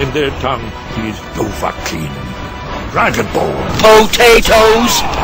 In their tongue, he is Dovahkiin, Dragonborn. Potatoes!